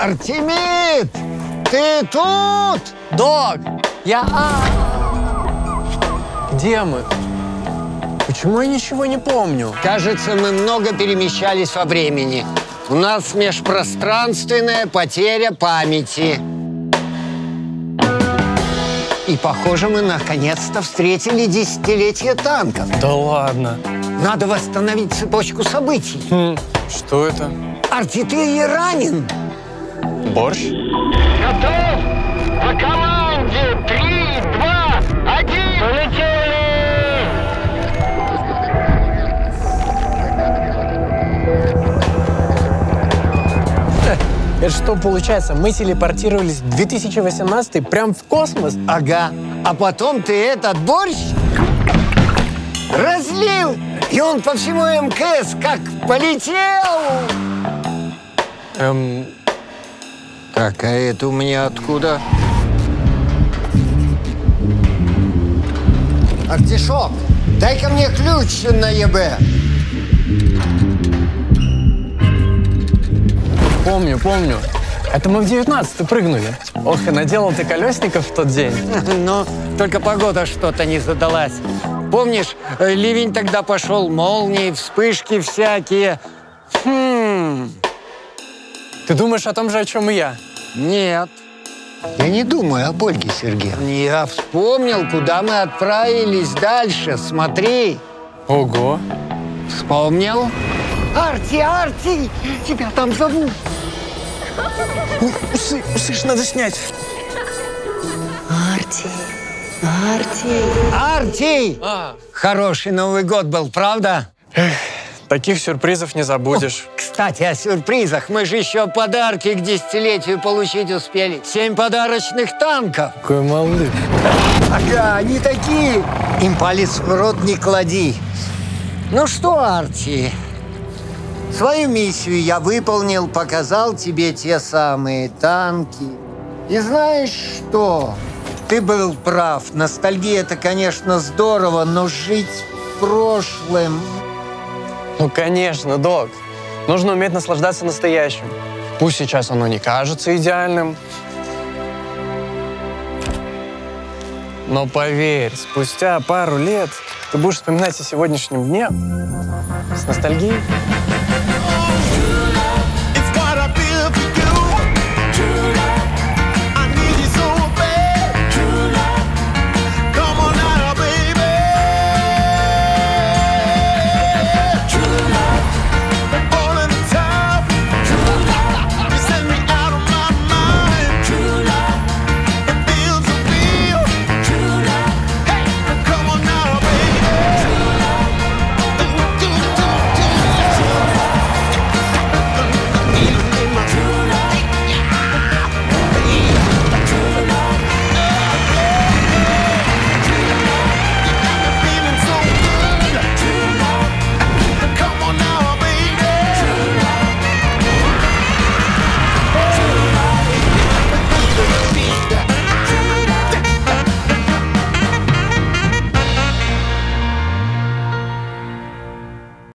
Артемид! Ты тут? Док, я... А... Где мы? Почему я ничего не помню? Кажется, мы много перемещались во времени. У нас межпространственная потеря памяти. И, похоже, мы наконец-то встретили десятилетие танков. Да ладно. Надо восстановить цепочку событий. Хм, что это? Арти, ты ранен? Борщ? Готов? По команде! Три, два, один! Полетели! Это что получается? Мы телепортировались в 2018 прям в космос? Ага. А потом ты этот борщ разлил, и он по всему МКС как полетел. Эм, Так, а это у меня откуда? Артишок, дай-ка мне ключ на ЕБ. помню, помню. Это мы в 19 прыгнули. Ох, и наделал ты колесников в тот день. Но только погода что-то не задалась. Помнишь, э, ливень тогда пошел, молнии, вспышки всякие. Хм, Ты думаешь о том же, о чем и я? Нет. Я не думаю об Ольге Сергеевне. Я вспомнил, куда мы отправились дальше. Смотри. Ого. Вспомнил? Арти, Арти! Тебя там зовут. Усы, усы ж надо снять. Арти, Арти. Арти! А, Хороший Новый год был, правда? Таких сюрпризов не забудешь. Кстати, о сюрпризах. Мы же еще подарки к десятилетию получить успели. Семь подарочных танков. Какой малыш. Ага, они такие. Им палец в рот не клади. Ну что, Арти, свою миссию я выполнил, показал тебе те самые танки. И знаешь что? Ты был прав. Ностальгия – это, конечно, здорово, но жить прошлым... Ну, конечно, док. Нужно уметь наслаждаться настоящим. Пусть сейчас оно не кажется идеальным. Но поверь, спустя пару лет ты будешь вспоминать о сегодняшнем дне с ностальгией.